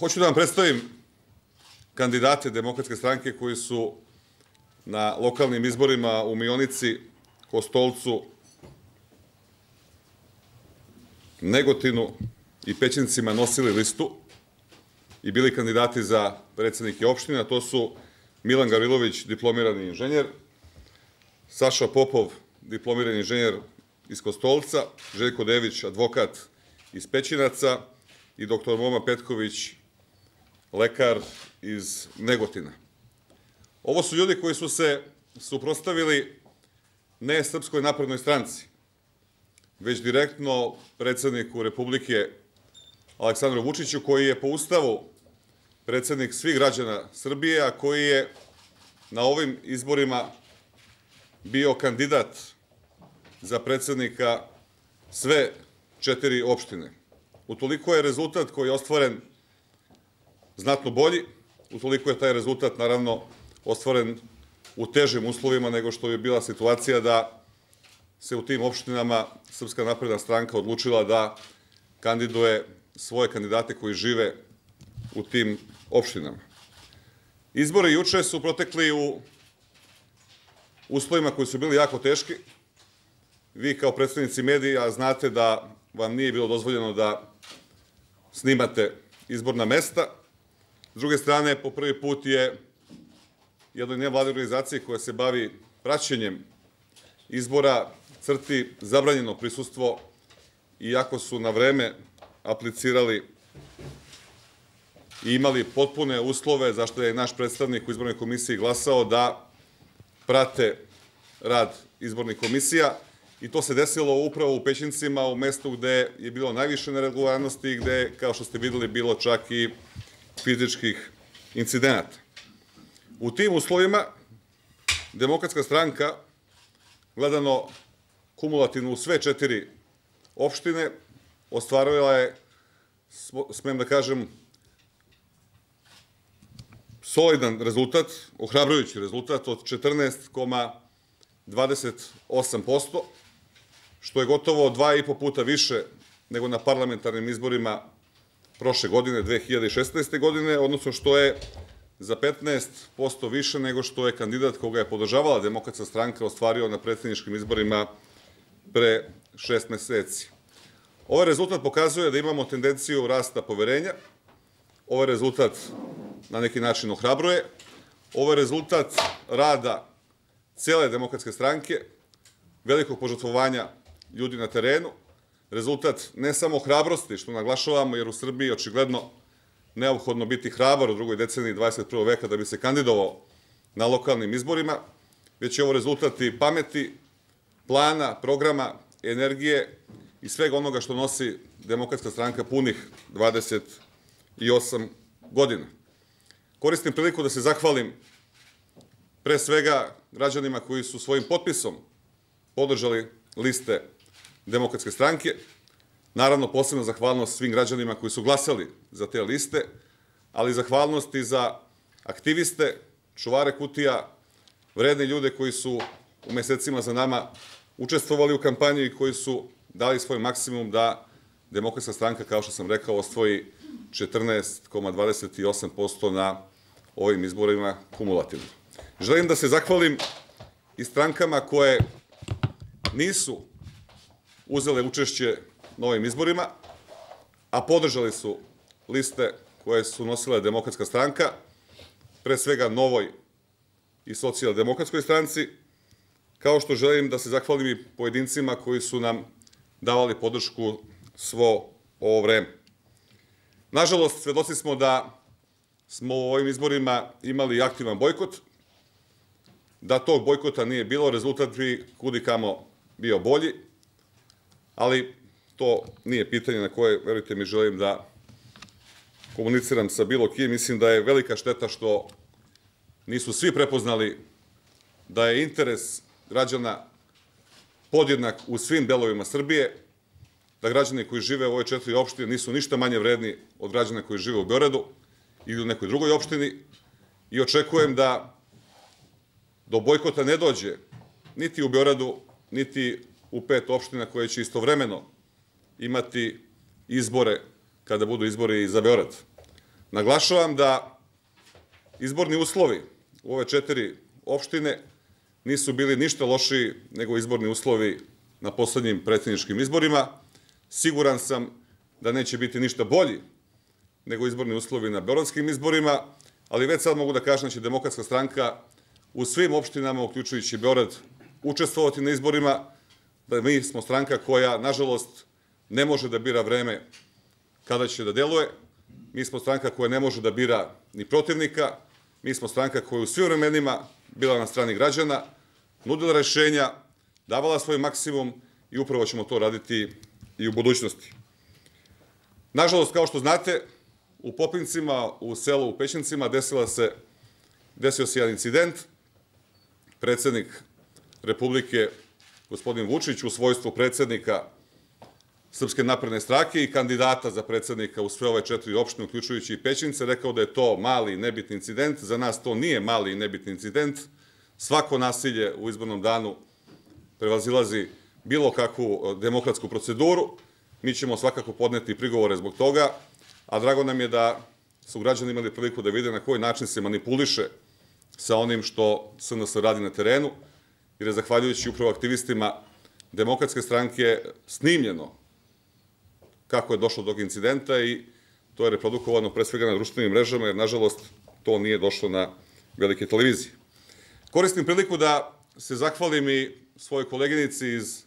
Hoću da vam predstavim kandidate Demokratske stranke koji su na lokalnim izborima u Mionici, Kostolcu, Negotinu i Pećincima nosili listu i bili kandidati za predsednike opština. To su Milan Gavrilović, diplomirani inženjer, Saša Popov, diplomirani inženjer iz Kostolca, Željko Dević, advokat iz Pećinaca i doktor Moma Petković, lekar iz Negotina. Ovo su ljudi koji su se suprostavili ne Srpskoj naprednoj stranci, već direktno predsedniku Republike Aleksandru Vučiću, koji je po ustavu predsednik svih građana Srbije, a koji je na ovim izborima bio kandidat za predsednika sve četiri opštine. Utoliko je rezultat koji je ostvaren znatno bolji, utoliko je taj rezultat naravno ostvaren u težim uslovima nego što je bila situacija da se u tim opštinama Srpska napredna stranka odlučila da kandiduje svoje kandidate koji žive u tim opštinama. Izbori juče su protekli u uslovima koji su bili jako teški. Vi kao predstavnici medija znate da vam nije bilo dozvoljeno da snimate izborna mesta. S druge strane, po prvi put je jednoj nevladoj organizaciji koja se bavi praćenjem izbora crti zabranjeno prisustvo, iako su na vreme aplicirali i imali potpune uslove, zašto je naš predstavnik u izbornoj komisiji glasao da prate rad izbornih komisija. I to se desilo upravo u Pećincima, u mestu gde je bilo najviše neregularnosti gde, kao što ste videli, bilo čak i fizičkih incidenata. U tim uslovima Demokratska stranka, gledano kumulativno u sve četiri opštine, ostvarila je, smem da kažem, solidan rezultat, ohrabrujući rezultat od 14,28%, što je gotovo dva i po puta više nego na parlamentarnim izborima prošle godine, 2016. godine, odnosno što je za 15% više nego što je kandidat koga je podržavala demokratska stranka ostvario na predsedničkim izborima pre šest meseci. Ovaj rezultat pokazuje da imamo tendenciju rasta poverenja, ovaj rezultat na neki način ohrabruje, ovaj rezultat rada cele demokratske stranke, velikog požrtvovanja ljudi na terenu, rezultat ne samo hrabrosti, što naglašavamo, jer u Srbiji očigledno neophodno biti hrabar u drugoj deceniji 21. veka da bi se kandidovao na lokalnim izborima, već je ovo rezultat i pameti, plana, programa, energije i svega onoga što nosi demokratska stranka punih 28 godina. Koristim priliku da se zahvalim pre svega građanima koji su svojim potpisom podržali liste demokratske stranke, Naravno, posebno zahvalnost svim građanima koji su glasali za te liste, ali zahvalnost i za aktiviste, čuvare kutija, vredne ljude koji su u mesecima za nama učestvovali u kampanji i koji su dali svoj maksimum da demokratska stranka, kao što sam rekao, ostvoji 14,28% na ovim izborima kumulativno. Želim da se zahvalim i strankama koje nisu uzele učešće na ovim izborima, a podržali su liste koje su nosile demokratska stranka, pre svega Novoj i socijaldemokratskoj stranci, kao što želim da se zahvalim i pojedincima koji su nam davali podršku svo ovo vreme. Nažalost, svedoci smo da smo u ovim izborima imali aktivan bojkot, da tog bojkota nije bilo, rezultat bi kudi kamo bio bolji, ali to nije pitanje na koje, verujte mi, želim da komuniciram sa bilo kim. Mislim da je velika šteta što nisu svi prepoznali da je interes građana podjednak u svim delovima Srbije, da građani koji žive u ove četiri opštine nisu ništa manje vredni od građana koji žive u Beoradu ili u nekoj drugoj opštini i očekujem da do bojkota ne dođe niti u Beoradu, niti u pet opština koje će istovremeno imati izbore kada budu izbori za Beorad. Naglašavam da izborni uslovi u ove četiri opštine nisu bili ništa lošiji nego izborni uslovi na poslednjim predsjedničkim izborima. Siguran sam da neće biti ništa bolji nego izborni uslovi na beogradskim izborima, ali već sad mogu da kažem da će demokratska stranka u svim opštinama, uključujući Beograd, učestvovati na izborima, da mi smo stranka koja, nažalost, ne može da bira vreme kada će da deluje, mi smo stranka koja ne može da bira ni protivnika, mi smo stranka koja u svim vremenima bila na strani građana, nudila rešenja, davala svoj maksimum i upravo ćemo to raditi i u budućnosti. Nažalost, kao što znate, u Popincima, u selu u Pećincima, desila se, desio se jedan incident. Predsednik Republike, gospodin Vučić, u svojstvu predsednika Srpske napredne strake i kandidata za predsednika u sve ove četiri opštine, uključujući i Pećince, rekao da je to mali i nebitni incident. Za nas to nije mali i nebitni incident. Svako nasilje u izbornom danu prevazilazi bilo kakvu demokratsku proceduru. Mi ćemo svakako podneti prigovore zbog toga, a drago nam je da su građani imali priliku da vide na koji način se manipuliše sa onim što SNS radi na terenu, jer je zahvaljujući upravo aktivistima demokratske stranke snimljeno kako je došlo do incidenta i to je reprodukovano pre svega na društvenim mrežama, jer nažalost to nije došlo na velike televizije. Koristim priliku da se zahvalim i svojoj koleginici iz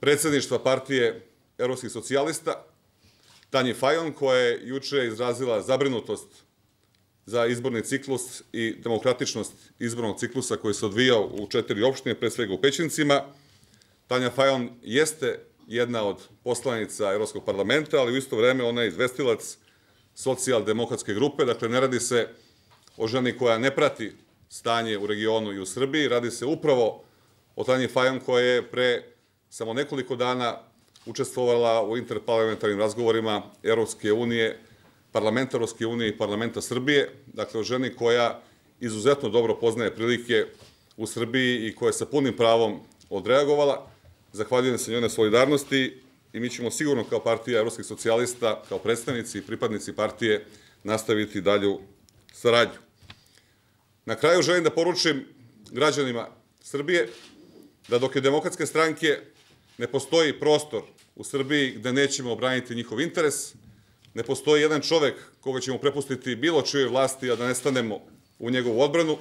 predsedništva partije evropskih socijalista, Tanji Fajon, koja je juče izrazila zabrinutost za izborni ciklus i demokratičnost izbornog ciklusa koji se odvijao u četiri opštine, pre svega u Pećincima. Tanja Fajon jeste jedna od poslanica Evropskog parlamenta, ali u isto vreme ona je izvestilac socijaldemokratske grupe, dakle ne radi se o ženi koja ne prati stanje u regionu i u Srbiji, radi se upravo o Tanji Fajon koja je pre samo nekoliko dana učestvovala u interparlamentarnim razgovorima Evropske unije, parlamenta Evropske unije i parlamenta Srbije, dakle o ženi koja izuzetno dobro poznaje prilike u Srbiji i koja je sa punim pravom odreagovala. Zahvaljujem se njene solidarnosti i mi ćemo sigurno kao partija evropskih socijalista, kao predstavnici i pripadnici partije nastaviti dalju saradnju. Na kraju želim da poručim građanima Srbije da dok je demokratske stranke ne postoji prostor u Srbiji gde nećemo obraniti njihov interes, ne postoji jedan čovek koga ćemo prepustiti bilo čije vlasti, a da ne stanemo u njegovu odbranu,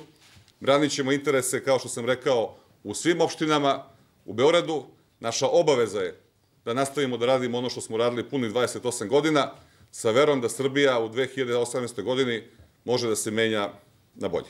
branit ćemo interese, kao što sam rekao, u svim opštinama, u Beogradu, Naša obaveza je da nastavimo da radimo ono što smo radili puni 28 godina, sa verom da Srbija u 2018. godini može da se menja na bolje.